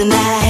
the night.